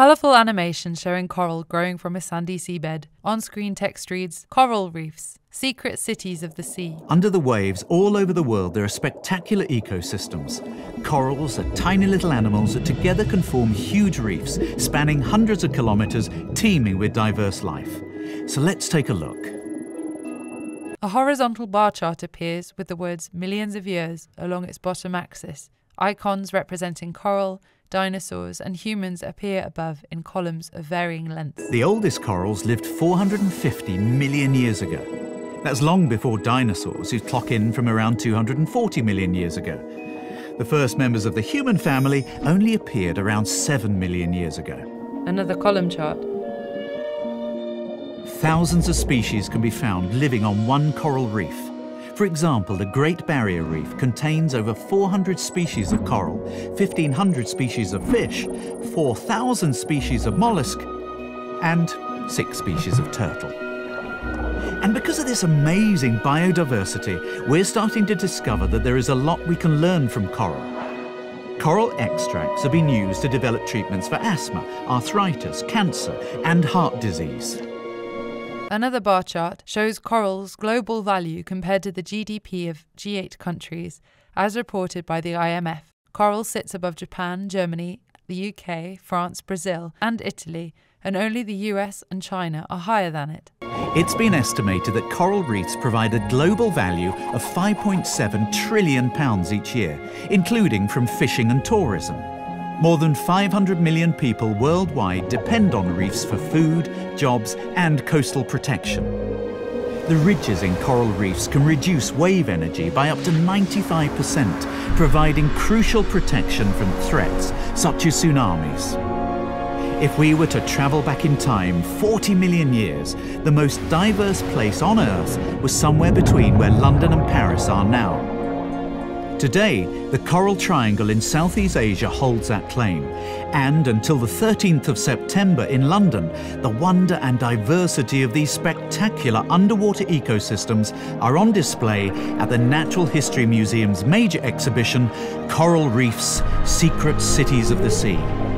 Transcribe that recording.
Colourful animation showing coral growing from a sandy seabed. On screen text reads Coral reefs, secret cities of the sea. Under the waves all over the world, there are spectacular ecosystems. Corals are tiny little animals that together can form huge reefs spanning hundreds of kilometres, teeming with diverse life. So let's take a look. A horizontal bar chart appears with the words millions of years along its bottom axis. Icons representing coral, dinosaurs, and humans appear above in columns of varying lengths. The oldest corals lived 450 million years ago. That's long before dinosaurs, who clock in from around 240 million years ago. The first members of the human family only appeared around 7 million years ago. Another column chart. Thousands of species can be found living on one coral reef. For example, the Great Barrier Reef contains over 400 species of coral, 1,500 species of fish, 4,000 species of mollusk, and six species of turtle. And because of this amazing biodiversity, we're starting to discover that there is a lot we can learn from coral. Coral extracts have been used to develop treatments for asthma, arthritis, cancer, and heart disease. Another bar chart shows coral's global value compared to the GDP of G8 countries, as reported by the IMF. Coral sits above Japan, Germany, the UK, France, Brazil, and Italy, and only the US and China are higher than it. It's been estimated that coral reefs provide a global value of 5.7 trillion pounds each year, including from fishing and tourism. More than 500 million people worldwide depend on reefs for food, jobs, and coastal protection. The ridges in coral reefs can reduce wave energy by up to 95%, providing crucial protection from threats such as tsunamis. If we were to travel back in time 40 million years, the most diverse place on Earth was somewhere between where London and Paris are now. Today, the Coral Triangle in Southeast Asia holds that claim. And until the 13th of September in London, the wonder and diversity of these spectacular underwater ecosystems are on display at the Natural History Museum's major exhibition, Coral Reefs Secret Cities of the Sea.